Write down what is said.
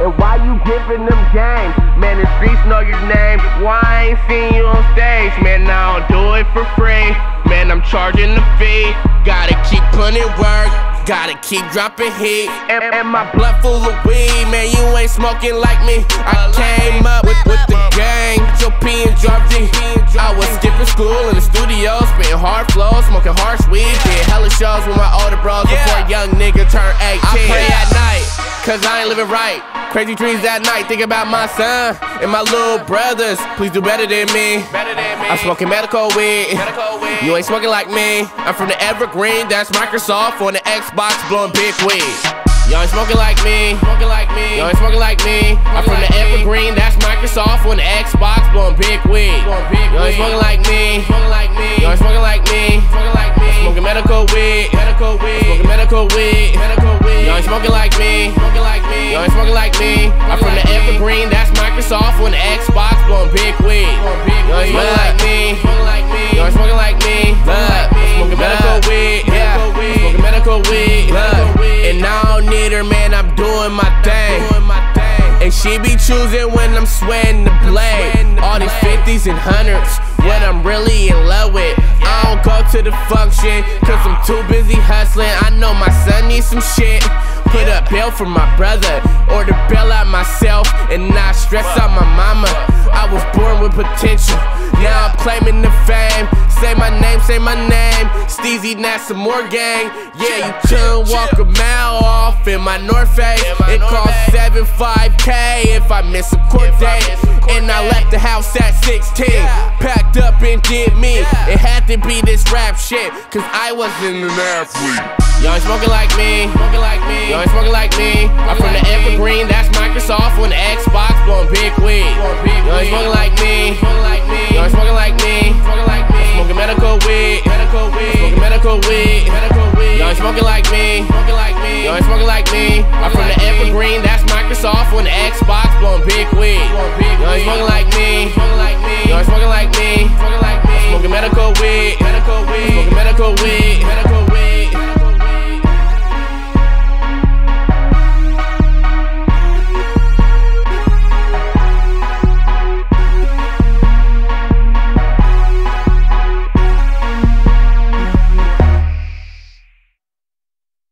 And why you giving them games, Man, the streets know your name. Why I ain't seen you on stage, man? Keep dropping heat. And, and my blood full of weed. Man, you ain't smoking like me. I came up with, with the gang. Joe P and Drop D. I was skipping school in the studio, spitting hard flows, smoking harsh weed. Did hella shows with my older bros before a young nigga turned 18. I pray at night, cause I ain't living right. Crazy dreams that night, think about my son and my little brothers. Please do better than me. I'm smoking medical weed. You ain't smoking like me. I'm from the Evergreen, that's Microsoft on the Xbox, blowing big weed. Y'all ain't smoking like me. Smoking like me. Y'all ain't smoking like me. I'm from the Evergreen, that's Microsoft on the Xbox, blowing big weed. Y'all ain't smoking like me. Smoking like me. Y'all ain't smoking like me. Smoking like me. Smoking medical weed. Medical weed. Smoking medical weed. Medical weed. Y'all ain't smoking like me. I'm from the Evergreen, that's Microsoft on the Xbox, blowing big weed. Smoking like me. Smoking like me. Y'all smoking like me. Look, smoking medical weed. Yeah, smoking medical weed. Look, and I don't need her, man. I'm doing my thing. And she be choosing when I'm sweating the blade. All these 50s and 100s, what I'm really in love with. I don't go to the function, cause I'm too busy hustling. I know my son needs some shit. Put a bill for my brother, or stress out my mama. I was born with potential, now I'm claiming the fame. Say my name, say my name. Steezie, some more gang. Yeah, you couldn't walk a mile off in my North Face. It costs 75k if I miss a court date. And I left the house at 16. Packed up and did me. It had to be this rap shit, cause I wasn't an athlete. Y'all ain't smoking like me. Y'all ain't smoking like me. I'm from the Evergreen. medical weed. y'all ain't smoking like me. Y'all ain't smoking like me. I'm from the Evergreen, that's Microsoft on the Xbox, blowing big weed.